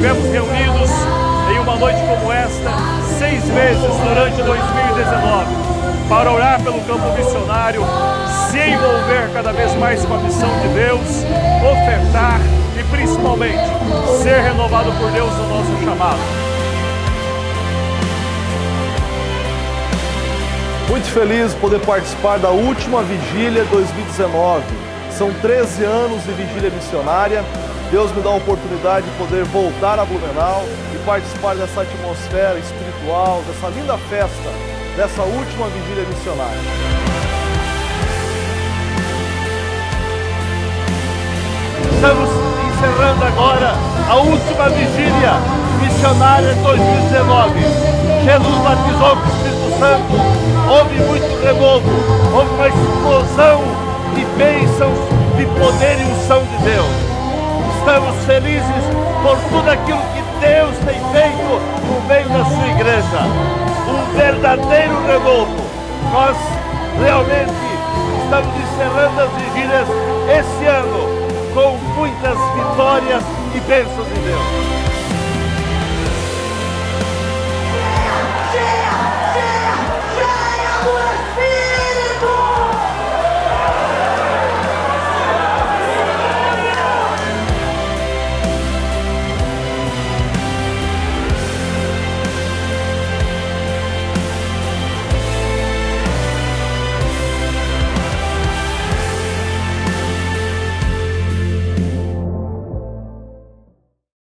estivemos reunidos em uma noite como esta, seis vezes durante 2019, para orar pelo campo missionário, se envolver cada vez mais com a missão de Deus, ofertar e principalmente ser renovado por Deus no nosso chamado. Muito feliz poder participar da última vigília 2019. São 13 anos de vigília missionária. Deus me dá a oportunidade de poder voltar a Blumenau e participar dessa atmosfera espiritual, dessa linda festa, dessa última vigília missionária. Estamos encerrando agora a última vigília missionária 2019. Jesus batizou com o Espírito Santo, houve muito renovo, houve uma explosão de bênçãos, de poder e unção de Deus. Estamos felizes por tudo aquilo que Deus tem feito no meio da sua igreja. Um verdadeiro renovo. Nós realmente estamos encerrando as vigílias esse ano com muitas vitórias e bênçãos de Deus.